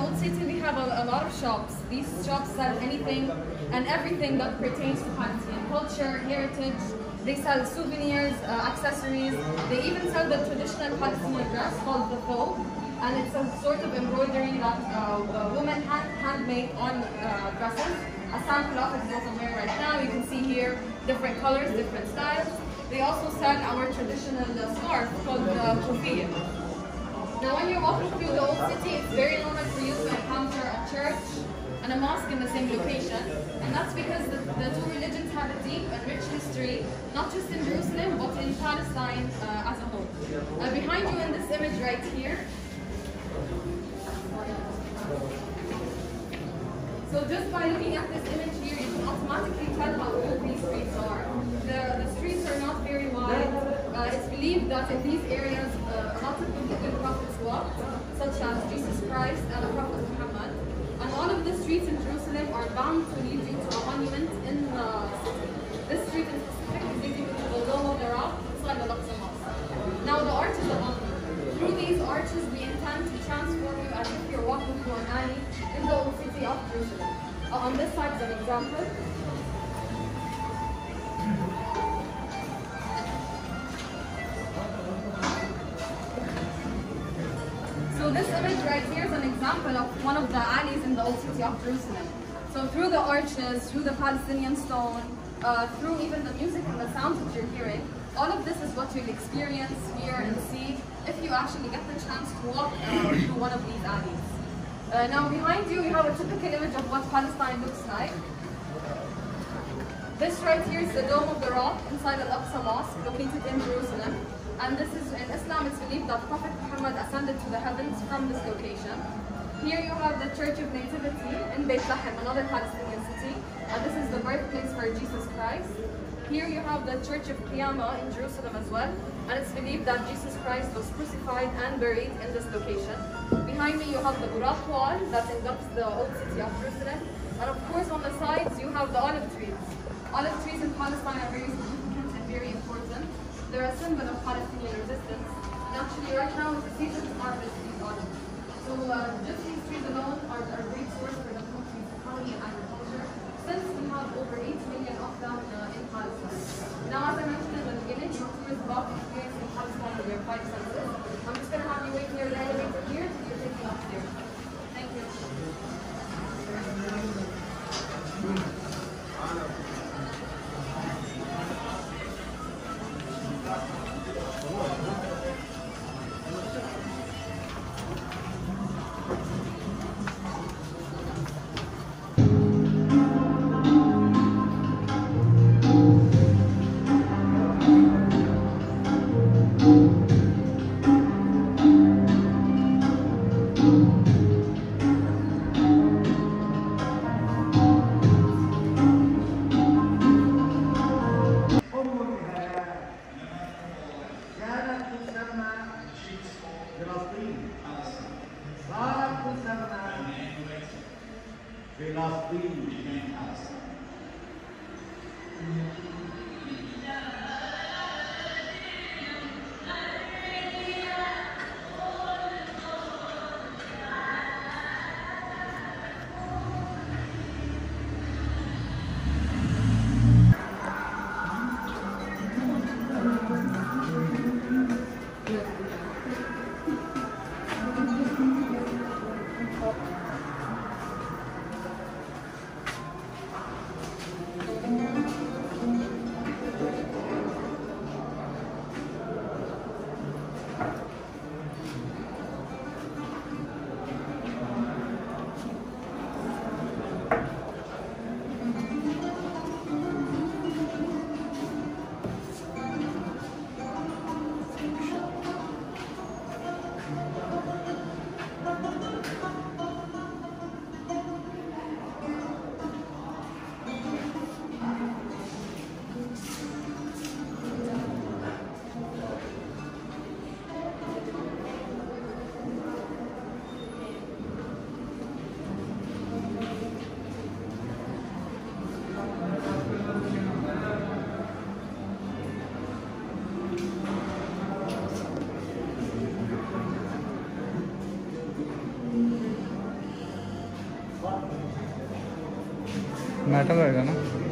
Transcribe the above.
old city, we have a, a lot of shops. These shops sell anything and everything that pertains to Palestinian culture, heritage. They sell souvenirs, uh, accessories. They even sell the traditional Palestinian dress called the thobe. And it's a sort of embroidery that uh, women hand, handmade on uh, dresses. A sample of it is I'm wearing right now. You can see here different colors, different styles. They also sell our traditional uh, scarf called the kufiyya. Now when you're walking through the old city, it's very normal for you to encounter a church and a mosque in the same location. And that's because the, the two religions have a deep and rich history, not just in Jerusalem, but in Palestine uh, as a whole. Uh, behind you in this image right here, so just by looking at this image here, you can automatically tell how old these streets are. The, the streets are not very wide. Uh, it's believed that in these areas, uh, a lot of good prophets walked, such as Jesus Christ and the Prophet Muhammad. And all of the streets in Jerusalem are bound to lead of one of the alleys in the old city of Jerusalem. So through the arches, through the Palestinian stone, uh, through even the music and the sounds that you're hearing, all of this is what you'll experience, hear, and see if you actually get the chance to walk uh, through one of these alleys. Uh, now behind you, we have a typical image of what Palestine looks like. This right here is the Dome of the Rock inside Al-Aqsa Mosque, located in Jerusalem. And this is, in Islam, it's believed that Prophet Muhammad ascended to the heavens from this location. Here you have the Church of Nativity in Beit Lahem, another Palestinian city. And this is the birthplace for Jesus Christ. Here you have the Church of Qiyamah in Jerusalem as well. And it's believed that Jesus Christ was crucified and buried in this location. Behind me you have the Burak wall that envelops the old city of Jerusalem. And of course on the sides you have the olive trees. Olive trees in Palestine are very significant and very important. They're a symbol of Palestinian resistance. And actually right now the season to harvest these olives. So uh, just these trees alone are, are a great source for the country's economy and agriculture, since we have over 8 million of them uh, in Palestine. Now as I mentioned in the beginning, your tour is about experience in Palestine up. Matter रहेगा ना?